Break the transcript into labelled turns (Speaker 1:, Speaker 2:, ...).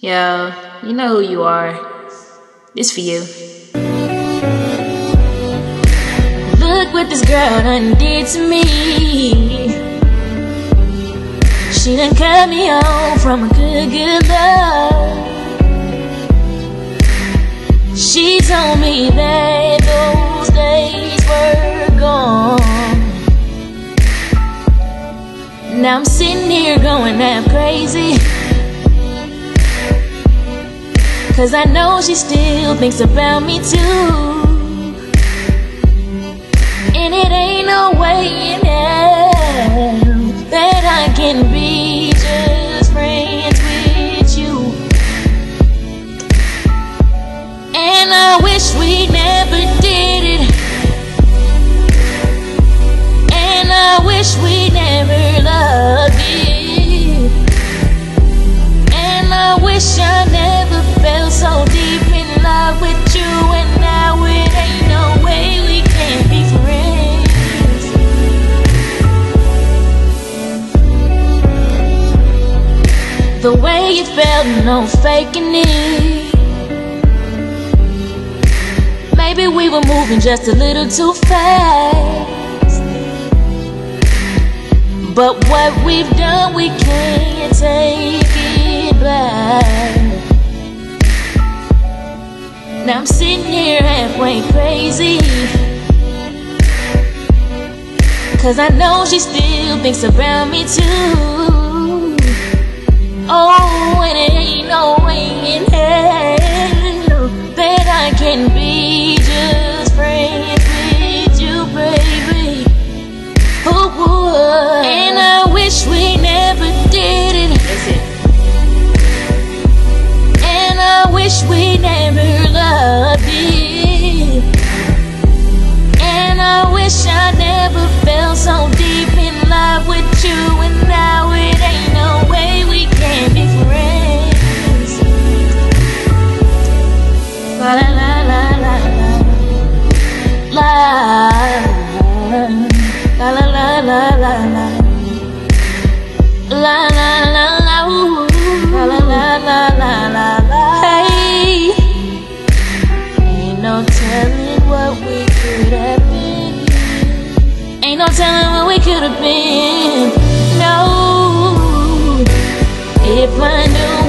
Speaker 1: Yo, you know who you are. This for you. Look what this girl done did to me. She done cut me off from a good, good love. She told me that those days were gone. Now I'm sitting here going half crazy. Cause I know she still thinks about me too. And it ain't no way so deep in love with you. And now it ain't no way we can be friends. The way you felt, no faking it. Maybe we were moving just a little too fast. But what we've done, we can't take it back. Now I'm sitting here halfway crazy. Cause I know she still thinks about me too. Oh, and it la la la la la La la la la. La la la la la la la Hey Ain't no telling what we could have been Ain't no telling what we could have been No If I knew